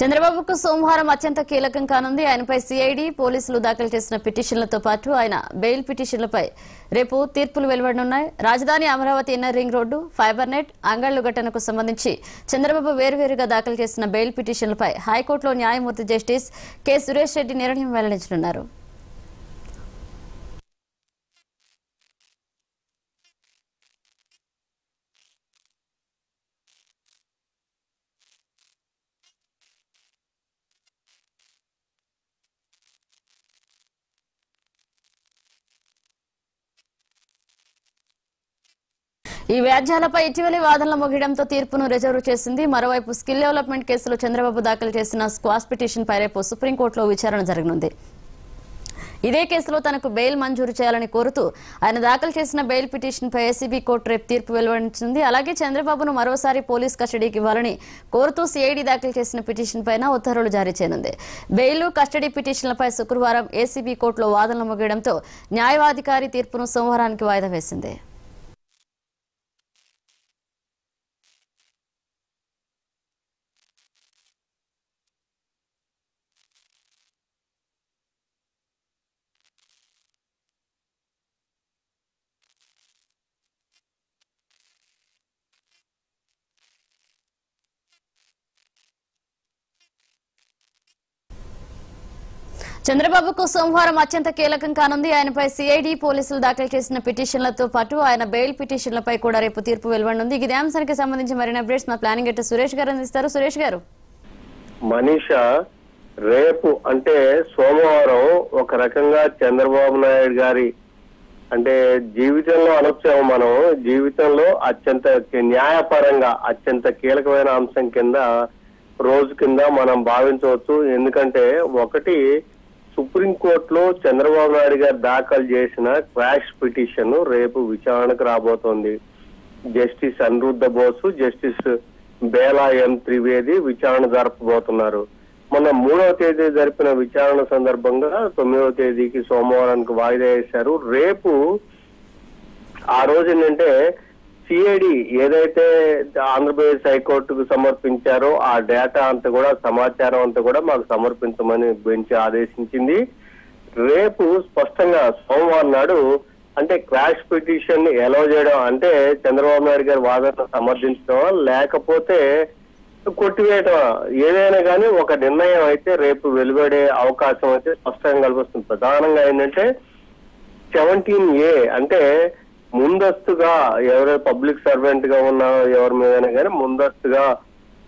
చంద్రబాబుకు సోమవారం అత్యంత కీలకం కానుంది. ఆయనపై సిఐడి పోలీసులు దాఖలు చేసిన పిటిషన్లతో పాటు ఆయన బెయిల్ పిటిషన్లపై రేపు తీర్పులు వెలువడనున్నాయి. రాజధాని Amaravati inner ring road fibre net Angallu ఘటనకు సంబంధించి చంద్రబాబు వేరువేరుగా దాఖలు చేసిన బెయిల్ పిటిషన్లపై హైకోర్టులో న్యాయమూర్తి జస్టిస్ కె. సురేష్ రెడ్డి నిర్ణయం వెల్లడించనున్నారు. ఈ వ్యాజ్యాలపై ఇటీవలి వాదనలు ముగియడంతో తీర్పును రిజర్వ్ చేసింది. మరోవైపు స్కిల్ డెవలప్మెంట్ కేసులో చంద్రబాబు దాఖలు చేసిన స్క్వాస్ పిటిషన్ పై రేపు సుప్రీంకోర్టులో విచారణ జరగనుంది. ఇదే కేసులో తనకు బెయిల్ మంజూరు చేయాలని కోరుతూ ఆయన దాఖలు చేసిన బెయిల్ పిటిషన్పై ఏసీబీ కోర్టు రేపు తీర్పు వెలువడించింది. అలాగే చంద్రబాబును మరోసారి పోలీస్ కస్టడీకి ఇవ్వాలని కోరుతూ సిఐడి దాఖలు చేసిన పిటిషన్ పైన ఉత్తర్వులు జారీ చేయనుంది. బెయిల్ కస్టడీ పిటిషన్లపై శుక్రవారం ఏసీబీ కోర్టులో వాదనలు ముగియడంతో న్యాయవాధికారి తీర్పును సోమవారానికి వాయిదా వేసింది. చంద్రబాబుకు సోమవారం అత్యంత కీలకం కానుంది. ఆయనపై సిఐడి పోలీసులు దాఖలు చేసిన పిటిషన్లతో పాటు ఆయన బెయిల్ పిటిషన్లపై కూడా రేపు తీర్పు వెలువడనుంది. ఇదే అంశానికి సంబంధించి మరిన్ని అప్డేట్స్ మా ప్లానింగ్ ఎట్ సురేష్ గారు అందిస్తారు. సురేష్ గారు. మనీష రేపు అంటే సోమవారం ఒక రకంగా చంద్రబాబు నాయుడు గారి అంటే జీవితంలో అనొచ్చాము మనం. జీవితంలో అత్యంత న్యాయపరంగా అత్యంత కీలకమైన అంశం కింద రోజు కింద మనం భావించవచ్చు. ఎందుకంటే ఒకటి సుప్రీంకోర్టులో చంద్రబాబు నాయుడు గారు దాఖలు చేసిన క్రాష్ పిటిషన్ రేపు విచారణకు రాబోతోంది. Justice Aniruddha Bose justice Bela M Trivedi విచారణ జరపబోతున్నారు. మొన్న మూడవ తేదీ జరిపిన విచారణ సందర్భంగా తొమ్మిదవ తేదీకి సోమవారానికి వాయిదా వేశారు. రేపు ఆ రోజు ఏంటంటే సిఐడి ఏదైతే ఆంధ్రప్రదేశ్ హైకోర్టుకు సమర్పించారో ఆ డేటా అంతా కూడా సమాచారం అంతా కూడా మాకు సమర్పించమని బెంచ్ ఆదేశించింది. రేపు స్పష్టంగా సోమవారం నాడు అంటే క్రాష్ పిటిషన్ ఎలా ఎలో చేయడం అంటే చంద్రబాబు నాయుడు గారి వాదన సమర్థించడం లేకపోతే కొట్టివేయటం ఏదైనా కానీ ఒక నిర్ణయం అయితే రేపు వెలువడే అవకాశం అయితే స్పష్టంగా కల్పిస్తుంది. ప్రధానంగా ఏంటంటే సెవెంటీన్ ఏ అంటే ముందస్తుగా ఎవరైతే పబ్లిక్ సర్వెంట్గా ఉన్న ఎవరి మీదైనా కానీ ముందస్తుగా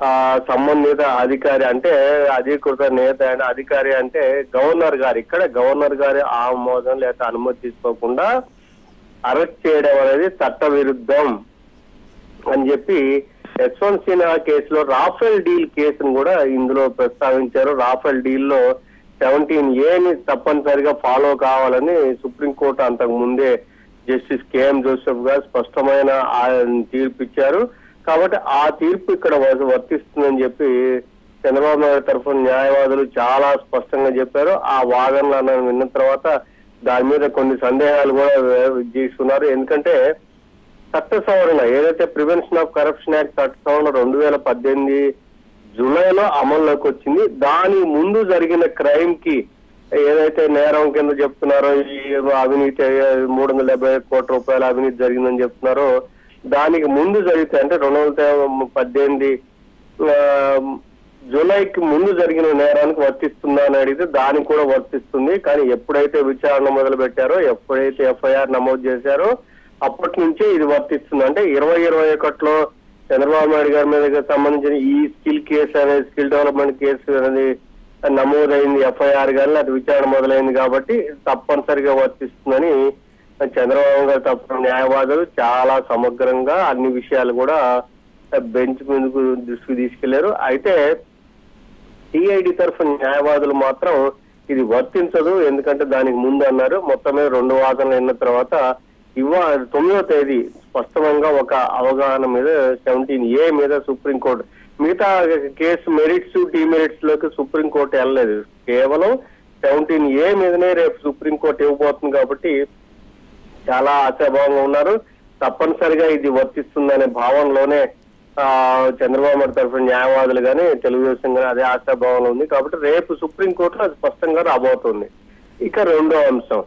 ఆ సంబంధిత అధికారి అంటే అధికృత నేత అధికారి అంటే గవర్నర్ గారు. ఇక్కడ గవర్నర్ గారి ఆమోదం లేక అనుమతి తీసుకోకుండా అరెస్ట్ చేయడం అనేది చట్ట విరుద్ధం అని చెప్పి యశ్వంత్ సిన్హా కేసులో రాఫెల్ డీల్ కేసును కూడా ఇందులో ప్రస్తావించారు. రాఫెల్ డీల్లో సెవెంటీన్ ఏని తప్పనిసరిగా ఫాలో కావాలని సుప్రీంకోర్టు అంతకు ముందే జస్టిస్ కేఎం జోసెఫ్ గారు స్పష్టమైన తీర్పు ఇచ్చారు. కాబట్టి ఆ తీర్పు ఇక్కడ వ- వర్తిస్తుందని చెప్పి చంద్రబాబు నాయుడు తరఫున న్యాయవాదులు చాలా స్పష్టంగా చెప్పారు. ఆ వాదనలు విన్న తర్వాత దాని మీద కొన్ని సందేహాలు కూడా చేస్తున్నారు ఎందుకంటే చట్ట సవరణ ఏదైతే ప్రివెన్షన్ ఆఫ్ కరప్షన్ యాక్ట్ చట్ట సవరణ రెండు వేల పద్దెనిమిది జూలైలో అమల్లోకి వచ్చింది. దాని ముందు జరిగిన క్రైమ్కి ఏదైతే నేరం కింద చెప్తున్నారో ఈ అవినీతి మూడు వందల డెబ్బై కోట్ల రూపాయల అవినీతి జరిగిందని చెప్తున్నారో దానికి ముందు జరిగితే అంటే రెండు వందల పద్దెనిమిది జూలైకి ముందు జరిగిన నేరానికి వర్తిస్తుందా అని అడిగితే దానికి కూడా వర్తిస్తుంది. కానీ ఎప్పుడైతే విచారణ మొదలు పెట్టారో ఎప్పుడైతే ఎఫ్ఐఆర్ నమోదు చేశారో అప్పటి నుంచే ఇది వర్తిస్తుంది. అంటే ఇరవై ఇరవై ఒకటిలో చంద్రబాబు నాయుడు గారి మీద సంబంధించిన ఈ స్కిల్ కేసు అనేది స్కిల్ డెవలప్మెంట్ కేసు అనేది నమోదైంది ఎఫ్ఐఆర్ కానీ అది విచారణ మొదలైంది కాబట్టి తప్పనిసరిగా వర్తిస్తుందని చంద్రబాబు గారు తప్ప న్యాయవాదులు చాలా సమగ్రంగా అన్ని విషయాలు కూడా బెంచ్ ముందుకు దృష్టికి తీసుకెళ్ళారు. అయితే సిఐడి తరఫున న్యాయవాదులు మాత్రం ఇది వర్తించదు ఎందుకంటే దానికి ముందు అన్నారు. మొత్తమే రెండు వాదనలు అయిన తర్వాత ఇవా తొమ్మిదో తేదీ స్పష్టంగా ఒక అవగాహన మీద సెవెంటీన్ ఏ మీద సుప్రీంకోర్టు మిగతా కేసు మెరిట్స్ డిమెరిట్స్లోకి సుప్రీంకోర్టు వెళ్ళలేదు. కేవలం సెవెంటీన్ ఏ మీదనే రేపు సుప్రీంకోర్టు ఇవ్వబోతుంది కాబట్టి చాలా ఆశాభావంగా ఉన్నారు. తప్పనిసరిగా ఇది వర్తిస్తుందనే భావనలోనే ఆ చంద్రబాబు నాయుడు తరఫున న్యాయవాదులు కానీ తెలుగుదేశం కానీ అదే ఆశాభావంలో ఉంది కాబట్టి రేపు సుప్రీంకోర్టులో అది స్పష్టంగా రాబోతుంది. ఇక రెండో అంశం.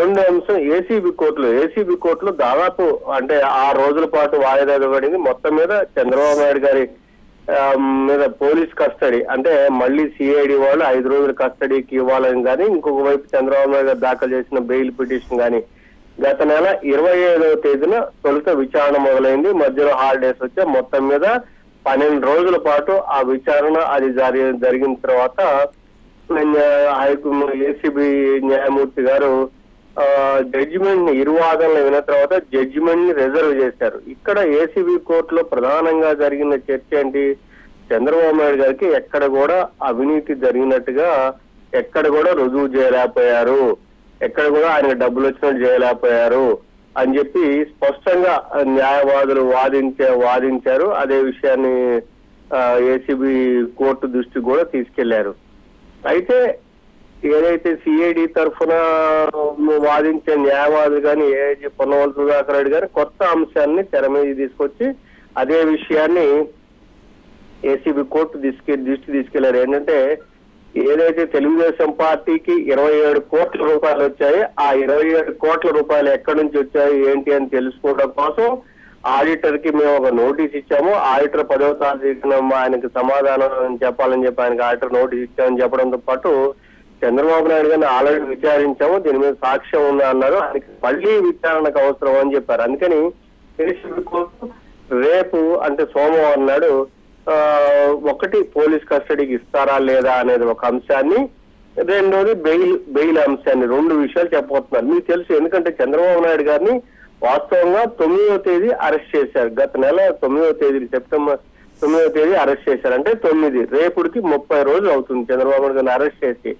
రెండో అంశం ఏసీబీ కోర్టులో ఏసీబీ కోర్టులో దాదాపు అంటే ఆ రోజుల పాటు వాయిదా ఇవ్వబడింది. మొత్తం మీద చంద్రబాబు నాయుడు గారి మీద పోలీస్ కస్టడీ. అంటే మళ్ళీ సిఐడి వాళ్ళు ఐదు రోజుల కస్టడీకి ఇవ్వాలని కానీ ఇంకొక వైపు చంద్రబాబు నాయుడు గారు దాఖలు చేసిన బెయిల్ పిటిషన్ కానీ గత నెల ఇరవై ఐదవ తేదీన తొలుత విచారణ మొదలైంది. మధ్యలో హాలిడేస్ వచ్చే మొత్తం మీద పన్నెండు రోజుల పాటు ఆ విచారణ అది జరి జరిగిన తర్వాత హైకోర్టు ఏసీబీ న్యాయమూర్తి గారు జడ్జిమెంట్ని ఇరువాదనలు విన్న తర్వాత జడ్జిమెంట్ని రిజర్వ్ చేశారు. ఇక్కడ ఏసీబీ కోర్టులో ప్రధానంగా జరిగిన చర్చ ఏంటి? చంద్రబాబు నాయుడు గారికి ఎక్కడ కూడా అవినీతి జరిగినట్టుగా ఎక్కడ కూడా రుజువు చేయలేకపోయారు. ఎక్కడ కూడా ఆయన డబ్బులు వచ్చినట్టు చేయలేకపోయారు అని చెప్పి స్పష్టంగా న్యాయవాదులు వాదించే వాదించారు. అదే విషయాన్ని ఏసీబీ కోర్టు దృష్టికి కూడా తీసుకెళ్ళారు. అయితే ఏదైతే సిఐడి తరఫున వాదించే న్యాయవాది కానీ ఏఐజీ పొన్నవల్ సుధాకర్ రెడ్డి గారు కొత్త అంశాన్ని తెర మీద తీసుకొచ్చి అదే విషయాన్ని ఏసీబీ కోర్టు తీసుకె దృష్టి తీసుకెళ్ళారు. ఏంటంటే ఏదైతే తెలుగుదేశం పార్టీకి ఇరవై ఏడు కోట్ల రూపాయలు వచ్చాయి ఆ ఇరవై ఏడు కోట్ల రూపాయలు ఎక్కడి నుంచి వచ్చాయి ఏంటి అని తెలుసుకోవడం కోసం ఆడిటర్కి మేము ఒక నోటీస్ ఇచ్చాము. ఆడిటర్ పదవ తారీఖున ఆయనకి సమాధానం చెప్పాలని చెప్పి ఆయనకి ఆడిటర్ నోటీస్ ఇచ్చామని చెప్పడంతో పాటు చంద్రబాబు నాయుడు గారిని ఆల్రెడీ విచారించాము దీని మీద సాక్ష్యం ఉంది అన్నారు. ఆయనకి మళ్ళీ విచారణకు అవసరం అని చెప్పారు. అందుకని ఏసీబీ రేపు అంటే సోమవారం నాడు ఒకటి పోలీస్ కస్టడీకి ఇస్తారా లేదా అనేది ఒక అంశాన్ని రెండోది బెయిల్ బెయిల్ అంశాన్ని రెండు విషయాలు చెప్పబోతున్నారు. మీకు తెలుసు ఎందుకంటే చంద్రబాబు నాయుడు గారిని వాస్తవంగా తొమ్మిదవ తేదీ అరెస్ట్ చేశారు. గత నెల తొమ్మిదవ తేదీ సెప్టెంబర్ తొమ్మిదవ తేదీ అరెస్ట్ చేశారు. అంటే తొమ్మిది రేపుడికి ముప్పై రోజులు అవుతుంది చంద్రబాబు నాయుడు గారిని అరెస్ట్ చేసి.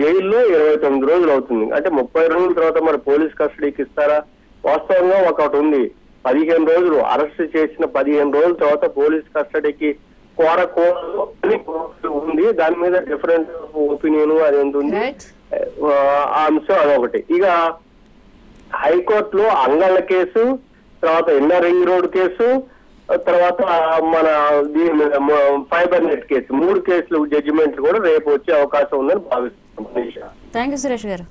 జైల్లో ఇరవై తొమ్మిది రోజులు అవుతుంది. అంటే ముప్పై రోజుల తర్వాత మరి పోలీస్ కస్టడీకి ఇస్తారా? వాస్తవంగా ఒకటి ఉంది. పదిహేను రోజులు అరెస్ట్ చేసిన పదిహేను రోజుల తర్వాత పోలీస్ కస్టడీకి కోరకూడదు ఉంది. దాని మీద డిఫరెంట్ ఒపీనియన్ అది ఆ అంశం అదొకటి. ఇక హైకోర్టులో అంగళ్ళ కేసు తర్వాత ఇన్నర్ రింగ్ రోడ్ కేసు తర్వాత మన దీని మీద ఫైబర్ నెట్ కేసు. మూడు కేసులు జడ్జిమెంట్లు కూడా రేపు వచ్చే అవకాశం ఉందని భావిస్తున్నాం. థ్యాంక్ యూ సురేష్ గారు.